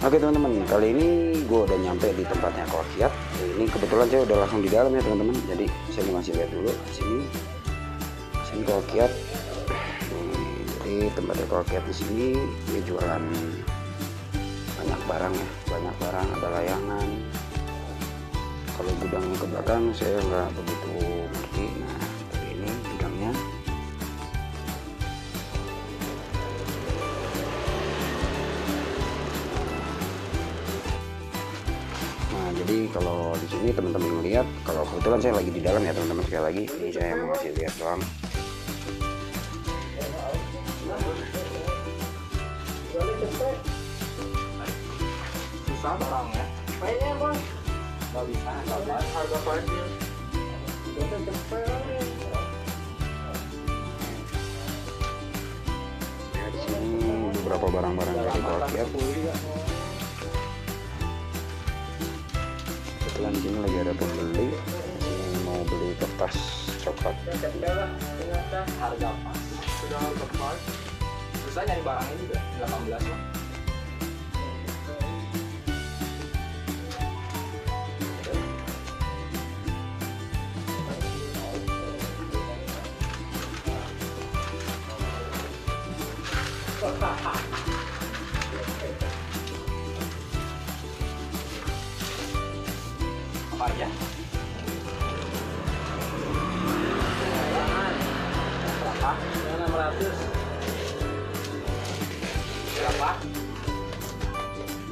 Oke teman-teman, kali ini gue udah nyampe di tempatnya Kokiat. Ini kebetulan saya udah langsung di dalam ya teman-teman. Jadi saya mau masih lihat dulu sini. Sini Kokiat. Nih, jadi tempatnya Kokiat di sini dia jualan banyak barang ya, banyak barang ada layangan. Kalau gudangnya ke belakang saya nggak begitu ngerti. Nah, kalau di sini teman-teman melihat, kalau kebetulan saya lagi di dalam ya teman-teman. Sekali lagi, ini saya mau kasih lihat doang. susah barangnya mainnya bos nggak bisa harga Ya, di sini beberapa barang-barang dari. Kebetulan di sini lagi ada pembeli, di sini mau beli kertas coklat. harga pas sudah susah nyari barangnya juga 18 lah apa berapa? Yang 600 berapa?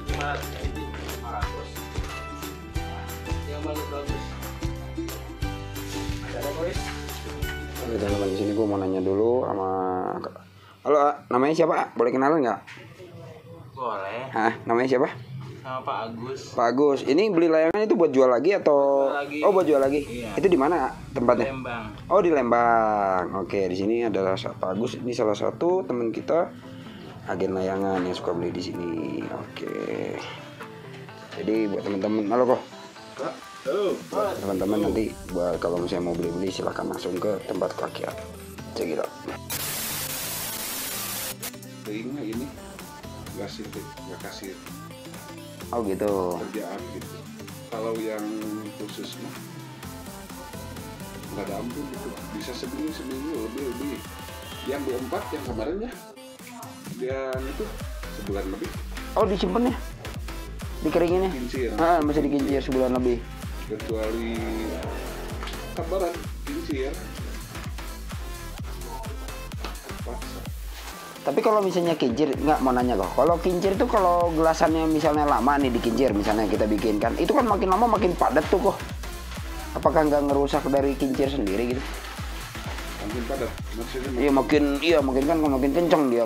500 yang bagus-bagus ada ada teman-teman di sini gue mau nanya dulu sama Halo, namanya siapa? Boleh kenalan nggak? boleh Hah, namanya siapa? Sama Pak Agus Pak Agus. Ini beli layangan itu buat jual lagi atau? Buat jual lagi. Oh, buat jual lagi. Iya. Itu di mana tempatnya? Lembang Oh di Lembang. Oke di sini adalah Pak Agus. Ini salah satu teman kita agen layangan yang suka beli di sini. Oke. Jadi buat teman-teman, halo kok. Teman-teman nanti buat kalau misalnya mau beli-beli silahkan langsung ke tempat rakyat. Cek it out. Kayaknya ini nggak sih nggak kasih Oh gitu. kerjaan gitu kalau yang khusus mah nggak ada ampun gitu bisa seminggu seminggu lebih lebih yang diempat yang kemarin ya yang itu sebulan lebih Oh disimpan ya? Dikeringinnya? kincir Ah, masih dikincir sebulan lebih. kecuali kabaran kincir Tapi kalau misalnya kincir, nggak mau nanya kok. Kalau kincir itu kalau gelasannya misalnya lama nih dikincir, misalnya kita bikin kan, itu kan makin lama makin padat tuh kok. Apakah nggak ngerusak dari kincir sendiri gitu? makin padat maksudnya Iya makin, iya makin kan makin kenceng dia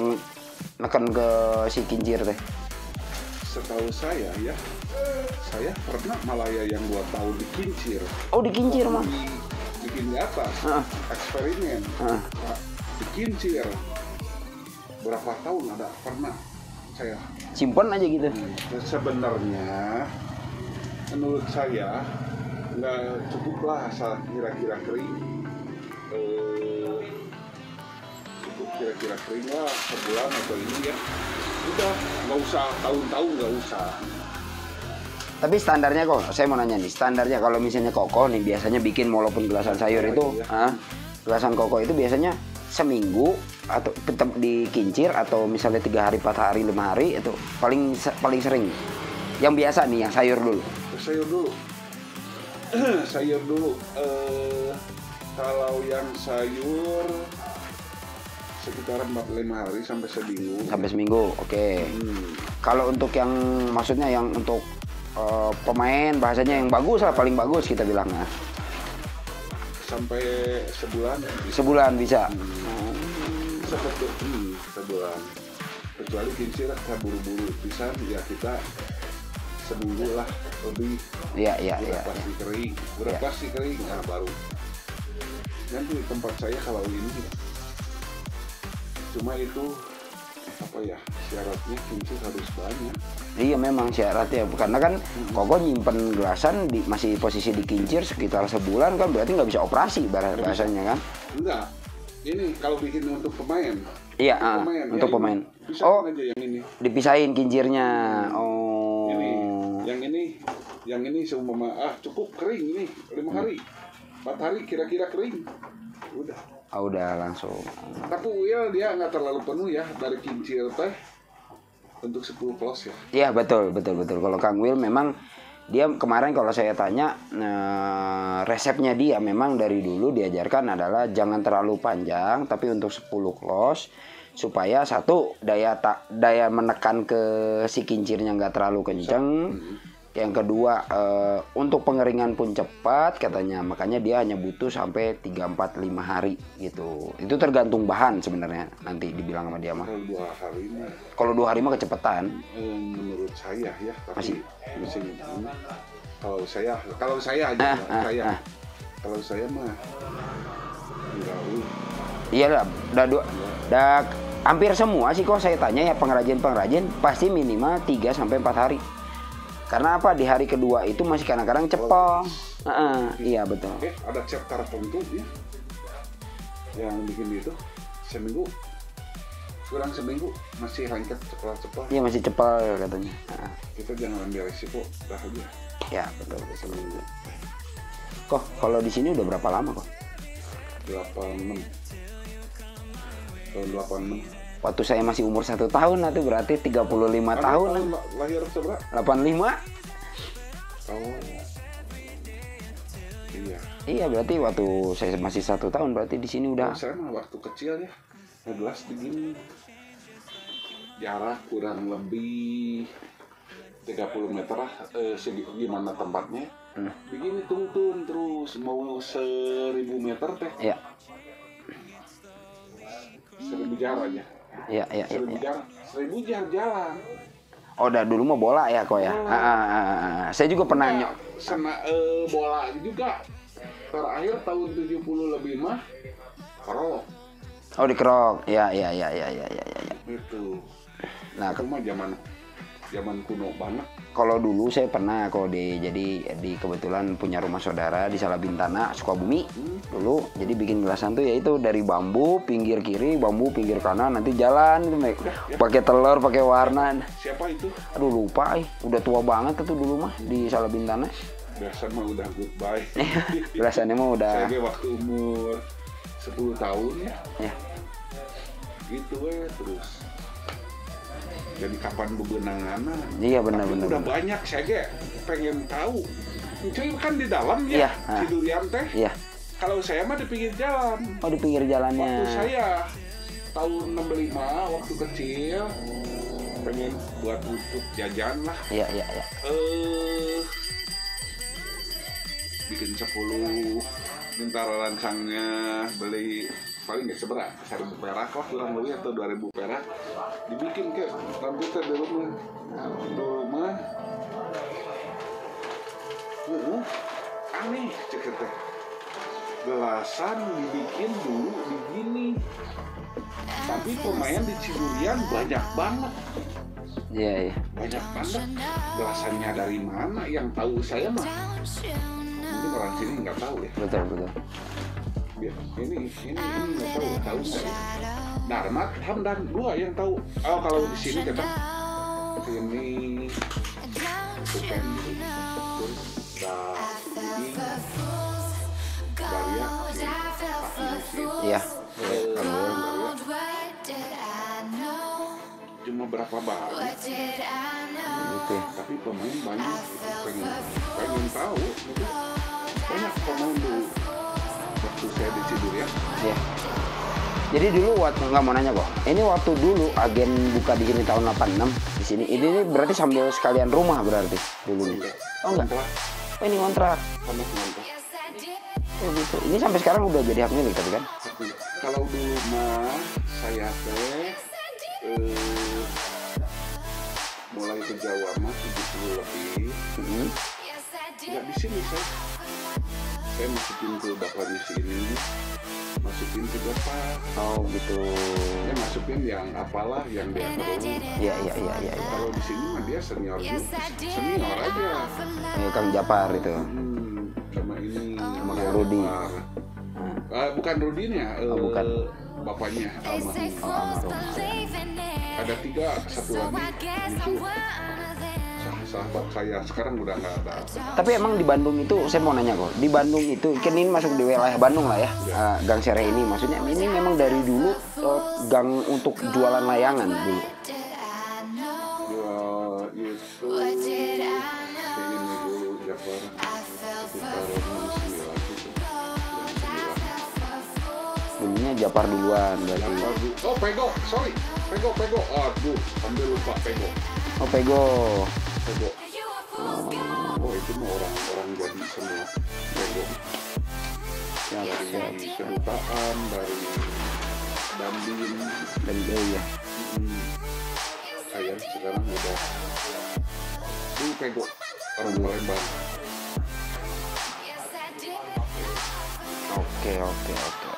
neken ke si kincir teh. setahu saya ya saya pernah malaya yang dua tahun dikincir Oh dikincir mah. di, bikin di atas Heeh. eksperimen Heeh. Pak, dikincir berapa tahun ada? Pernah saya. Simpan aja gitu. Dan sebenarnya menurut saya nggak cukup lah asal kira-kira kering. Eh, cukup kira-kira kering lah sebulan atau ini ya. Udah nggak usah tahun-tahun nggak usah. Tapi standarnya kok, saya mau nanya nih, standarnya kalau misalnya koko nih biasanya bikin walaupun gelasan sayur itu, Iya. ah, gelasan koko itu biasanya seminggu atau tetap dikincir atau misalnya tiga hari, empat hari, lima hari itu paling paling sering. Yang biasa nih, yang sayur dulu. sayur dulu sayur dulu eh kalau yang sayur sekitar 45 hari sampai seminggu Sampai seminggu, oke. Hmm, Kalau untuk yang maksudnya yang untuk eh, pemain bahasanya yang bagus lah, paling bagus kita bilang ya. sampai sebulan Sebulan bisa. Seperti hmm, sebulan. Kecuali kincir kita buru-buru. Bisa ya kita seminggu lah lebih. Iya, iya, iya. berapa sih kering berapa sih kering. Nah baru. Nanti di tempat saya kalau ini cuma itu apa ya syaratnya kincir harus banyak. Iya memang syaratnya karena kan koko nyimpen gelasan di, masih posisi di kincir sekitar sebulan kan berarti nggak bisa operasi bahasa- bahasanya kan? enggak ini kalau bikin untuk pemain. Iya, ah, Pemain, untuk ya pemain. ini. Oh, aja yang ini. dipisahin kincirnya. Oh, yang ini yang ini seumpama ah cukup kering ini lima hari. Empat hari kira-kira kering. Udah. Oh, udah langsung. Tapi Will dia nggak terlalu penuh ya dari kincir teh untuk 10 close ya. Iya betul betul betul. Kalau Kang Will memang dia kemarin kalau saya tanya eh, resepnya dia memang dari dulu diajarkan adalah jangan terlalu panjang tapi untuk 10 close supaya satu daya tak daya menekan ke si kincirnya nggak terlalu kenceng. Yang kedua eh, untuk pengeringan pun cepat katanya makanya dia hanya butuh sampai 3 4 5 hari gitu. Itu tergantung bahan sebenarnya nanti dibilang sama dia mah. kalau dua hari ini Kalau dua hari mah kecepatan. eh, menurut saya ya tapi Masih. mesin ini kalau saya kalau saya aja Ah, ah, saya ah. kalau saya mah enggak uh, Iya lah, udah dua, udah hampir semua sih kok saya tanya ya pengrajin-pengrajin pasti minimal 3 sampai 4 hari. Karena apa di hari kedua itu masih kadang-kadang cepol. Heeh, iya betul. eh ada cek tertentu ya yang bikin itu seminggu kurang seminggu masih lengket cepat-cepat Iya masih cepol katanya. Heeh, kita jangan ambil resiko dah aja ya betul betul. Kok kalau di sini udah berapa lama kok? 86 tahun 86 Waktu saya masih umur satu tahun itu berarti 35 Anda tahun. la- lahir seberapa 85? oh iya Iya berarti waktu saya masih satu tahun berarti di sini udah. Saya mah waktu kecil ya ngegelas begini jarak kurang lebih 30 meter lah eh, segi, gimana tempatnya Hmm. begini tungtung terus mau seribu meter teh Iya, seribu jarak ya iya, iya, iya. seribu iya. jarak seribu jar jalan Oh, udah dulu mah bola ya kok ya. Ah, ah, ah, ah. Saya juga pernah nyok. Sena, eh, bola juga terakhir tahun 70 lebih mah kerok Oh di kerok. Ya, ya, ya, ya, ya, ya, ya. ya. itu Nah, itu mah zaman zaman kuno banget. Kalau dulu saya pernah kok di jadi di kebetulan punya rumah saudara di Salabintana Sukabumi. Dulu jadi bikin gelasan tuh yaitu dari bambu pinggir kiri bambu pinggir kanan nanti jalan gitu Mek. pakai telur pakai warna. Siapa itu? Aduh lupa eh. Udah tua banget itu dulu mah di Salabintana. Biasa mah udah goodbye. Gelasannya mah udah. Saya waktu umur 10 tahun ya. Ya. Gitu ya terus jadi kapan bebenangan Iya, benar, Tapi benar, udah benar. banyak saya ge pengen tahu. Cuy kan di dalam Iya, ya ah. si durian teh. Iya. Kalau saya mah di pinggir jalan. Oh di pinggir jalannya. Waktu saya tahun 65 waktu kecil pengen buat untuk jajan lah. Iya iya iya. Eh bikin 10 minta rancangnya beli paling nggak seberapa seribu perak lah kurang lebih atau 2000 perak. Dibikin ke rambutnya di rumah. Di rumah. Uh, aneh cek teh gelasan dibikin dulu begini. Tapi pemain di Cidurian banyak banget. Iya iya. Banyak banget. Gelasannya dari mana? Yang tahu saya mah. Mungkin orang sini nggak tahu ya. Betul betul Ya, ini ini ini nggak tahu tahu. nggak ya Darmat Hamdan dua yang tahu. Oh kalau di sini kita ini. kan terus Messi iya. Daria cuma berapa banyak? Gitu ya tapi pemain banyak. Pengen pengen tahu. Banyak pemain dulu waktu saya di Cidurian Iya. Jadi dulu waktu nggak mau nanya kok. Ini waktu dulu agen buka di sini tahun 86 di sini. Ini, ini berarti sambil sekalian rumah berarti dulu nih. Oh enggak. Oh ini kontrak. sama kontrak. Oh gitu. Ini sampai sekarang udah jadi hak milik tapi kan? Kalau dulu mah saya teh eh, mulai ke Jawa mah 70 lebih Hmm. nggak di sini saya saya masukin ke bapaknya sini masukin ke bapak Oh gitu. saya masukin yang apalah yang dia perlu Iya iya iya iya. Ya. kalau di sini mah dia senior juga senior aja Ini Kang Japar itu. hmm, sama ini sama Kang Rudi. Eh, bukan Rudinya eh, Oh, bukan. bapaknya almarhum Oh almarhum. ada tiga satu lagi sahabat saya sekarang udah nggak ada Tapi emang di Bandung itu saya mau nanya kok. Di Bandung itu kan ini masuk di wilayah Bandung lah ya. eh, gang Sereh ini maksudnya ini memang dari dulu eh, gang untuk jualan layangan dulu. ya itu ini dulu Jafar sekitar sembilan Dulunya Japar duluan berarti. Oh pego sorry pego pego aduh hampir lupa pego Oh Pego. pego oh itu mah orang-orang jadi semua pego Siap, dari kedutaan dari Dambin Dan oh iya. hmm, saya sekarang udah itu pego orang Palembang Oke oke oke.